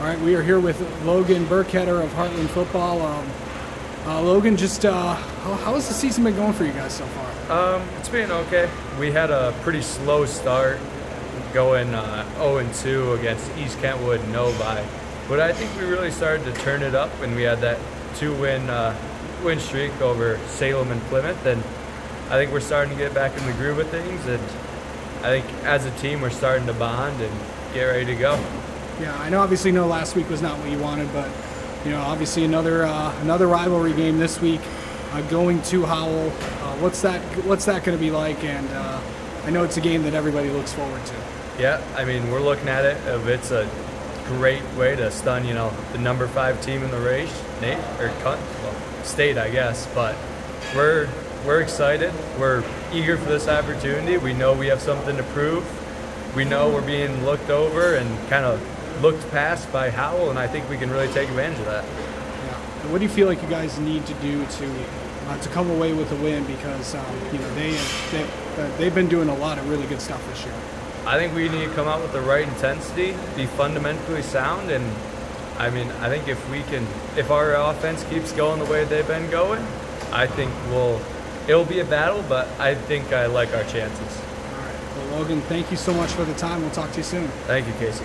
All right, we are here with Logan Bergkoetter of Hartland Football. Um, uh, Logan, just uh, how, how has the season been going for you guys so far? Um, it's been okay. We had a pretty slow start, going uh, 0 2 against East Kentwood and Novi, but I think we really started to turn it up when we had that two-win uh, win streak over Salem and Plymouth, and I think we're starting to get back in the groove of things. And I think as a team, we're starting to bond and get ready to go. Yeah, I know. Obviously, no, last week was not what you wanted, but you know, obviously another uh, another rivalry game this week, uh, going to Howell. Uh, what's that? What's that going to be like? And uh, I know it's a game that everybody looks forward to. Yeah, I mean, we're looking at it. It's a great way to stun, you know, the number five team in the race, Nate or well, state, I guess. But we're we're excited. We're eager for this opportunity. We know we have something to prove. We know we're being looked over and kind of looked past by Howell, and I think we can really take advantage of that. Yeah. And what do you feel like you guys need to do to uh, to come away with a win? Because um, you know they they uh, they've been doing a lot of really good stuff this year. I think we need to come out with the right intensity, be fundamentally sound, and I mean I think if we can, if our offense keeps going the way they've been going, I think we'll. It'll be a battle, but I think I like our chances. All right. Well, Logan, thank you so much for the time. We'll talk to you soon. Thank you, Casey.